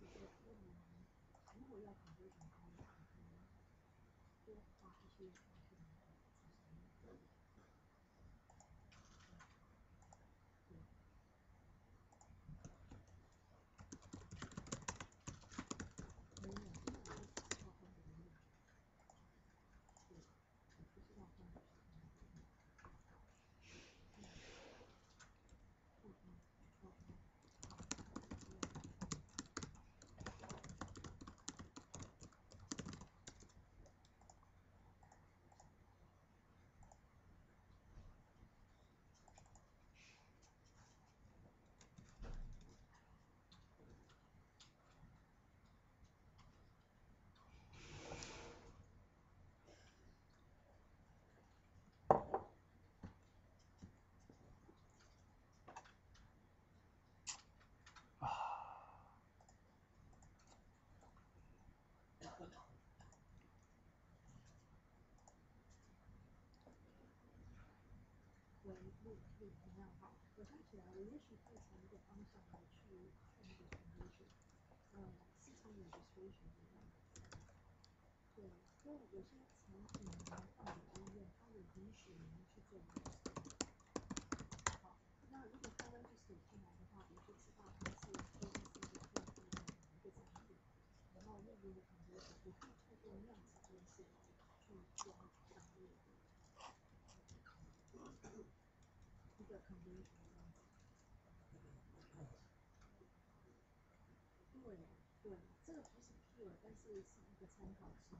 就是说，如果如果要考这种高的话，可能多花一些时间来执行。没有，因为我是靠风的能力。对，我不知道风的是什么。嗯，嗯嗯，好，喂，录录怎么样？好，我想起来，我也许可以从一个方向来去去那个 conversion，呃，是从 registration 这样。对，因为有些产品呢放在医院，它有允许你们去做。好，那如果它 register 进来的话，我就知道它是 KDC 的客户的一个产品，然后那边的 conversion，我可以透过那样子这件事去抓掌握一个 conversion 这样子。对对，这个不是 pure，但是是一个参考值。